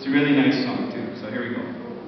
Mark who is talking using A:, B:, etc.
A: It's a really nice song, too. So here we go.